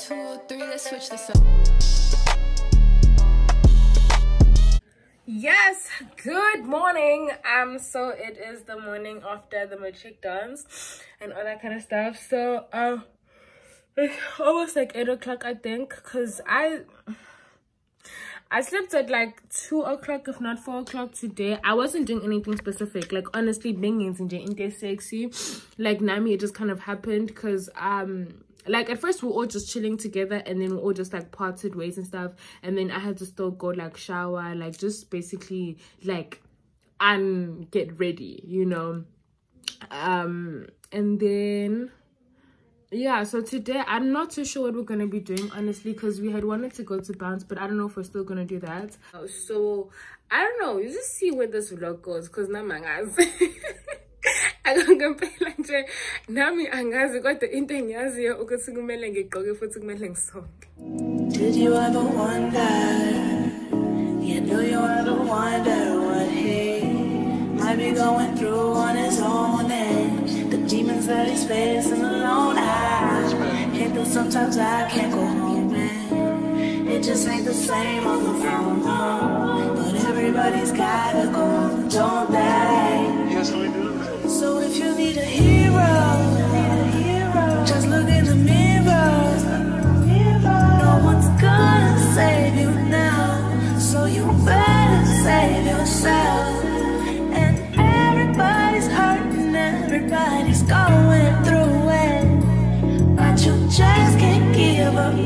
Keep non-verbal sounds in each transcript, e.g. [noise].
two, three, let's switch this up. Yes, good morning. Um, so it is the morning after the matric dance and all that kind of stuff. So um it's almost like eight o'clock I think because I I slept at like two o'clock, if not four o'clock today. I wasn't doing anything specific. Like honestly, being in sexy, like Nami, it just kind of happened because um like at first we are all just chilling together and then we're all just like parted ways and stuff. And then i had to still go like shower like just basically like and get ready you know? Um and then yeah so today i'm not too sure what we're gonna be doing honestly because we had wanted to go to bounce but i don't know if we're still gonna do that. So i don't know. You just see where this vlog goes because now my guys [laughs] nami angazi kodwa into engiyaziyo ukuthi kumele ngigqoke futhi kumele Did you ever wonder? Yeah, do you ever wonder what he might be going through on his own and the demons that he's facing alone I hate that sometimes I can't go home and it just ain't the same on the phone but everybody's gotta go don't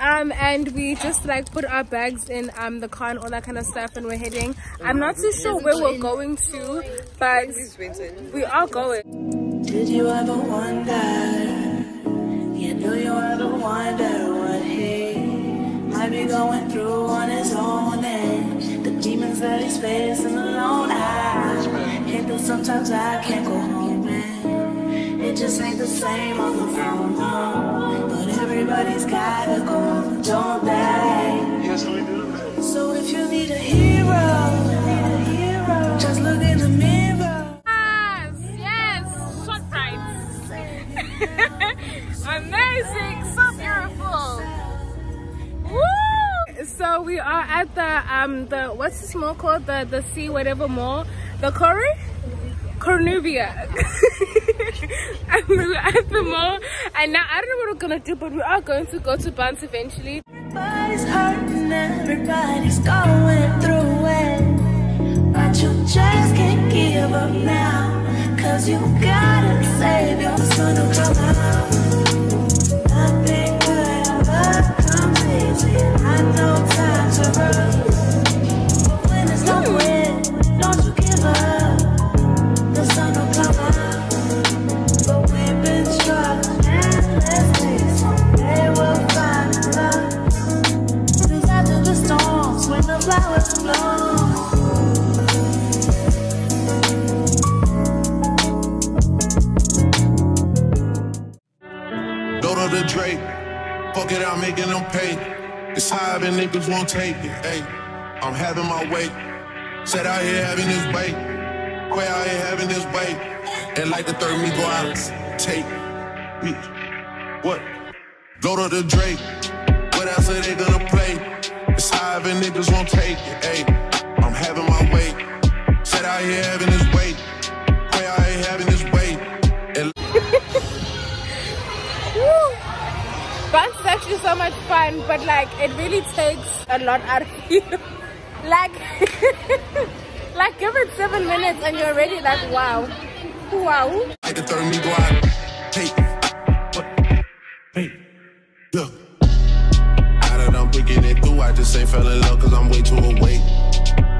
um and we just like put our bags in um the car and all that kind of stuff and we're heading. I'm not too sure where we're going to but we are going. Did you ever wonder? Yeah do you ever wonder what he might be going through on his own and the demons that he's facing alone. I hate that sometimes i can't go home it just ain't the same on the phone, But everybody's gotta go, don't they? Yes, we do. So if you need a hero, just look in the mirror. Yes, yes, so bright. [laughs] Amazing, so beautiful. Woo! So we are at the um the what's this mall called? The the sea whatever mall, the Corey. Cornubia. [laughs] and we were at the mall and now I don't know what we're gonna do but we are going to go to Bounce eventually. Everybody's hurting, everybody's going through it But you just can't give up now Cause you gotta save your son Fuck it, I'm making them pay. It's high, and niggas won't take it. Hey, I'm having my way. Said out here having this bait. Quay out here having this bait. And like the third me go out, take me. What? Go to the Drake. What else are they gonna play? It's high, and niggas won't take it. Hey, but like it really takes a lot out of you. [laughs] like, [laughs] like give it seven minutes and you're already like, wow, wow. I can turn me go out. Hey, hey, look. Them picking it through, I just ain't fell in love cause I'm way too awake.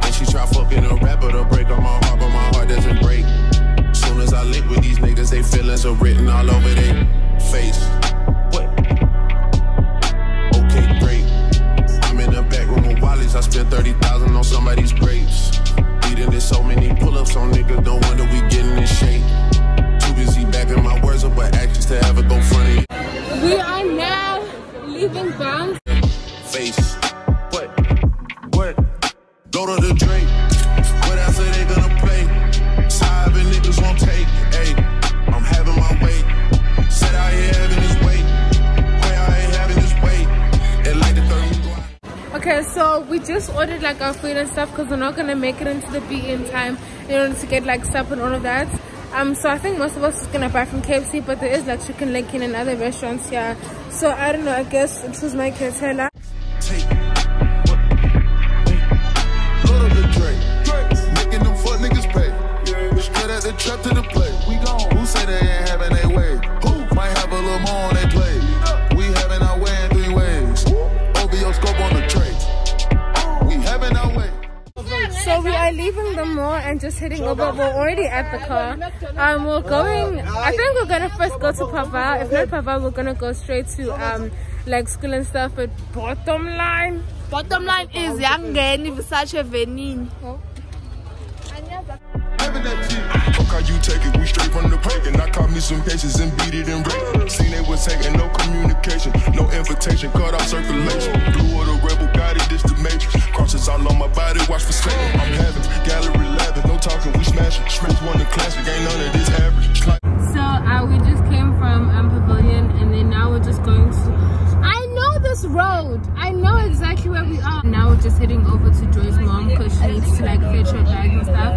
And she try fucking a rapper to break on my heart, but my heart doesn't break. Soon as I link with these niggas, they feelings are written all over their face. by these. Eating in so many pull-ups on no wonder we getting in shape. Too busy backing my words up, but actions to go funny. We are now leaving Bounce. Face, what, what, go to the drink. Just ordered like our food and stuff because we're not gonna make it into the beat in time in order to get like stuff and all of that. Um so i think most of us is gonna buy from kfc but there is like Chicken Licken and other restaurants here. So i don't know i guess it was my caterer So we are leaving the mall and just heading over. We're already at the car. Um, we're going. I think we're gonna first go to Pava. If not Pava, we're gonna go straight to um like school and stuff. But bottom line, bottom line is Yangeni Versace Venin. Fuck how you take it, we straight from the pagan. I caught me some cases and beat it and rape. Seen they was taking no communication, no invitation, cut off circulation. Blue this road. I know exactly where we are. Now we're just heading over to Joy's mom because she needs to like fetch her bag and stuff.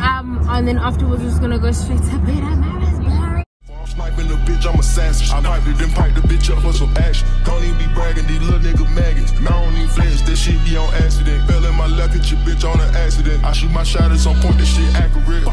Um, and then afterwards, we're just gonna go straight to Pietermaritzburg. Sniping the bitch, I'm a assassin. I piped it and piped the bitch up for some action. Don't even be bragging, these little nigga maggots. I don't even flinch, this shit be on accident. Fell in my lap, hit your bitch on an accident. I shoot my shot, it's on point, this shit accurate.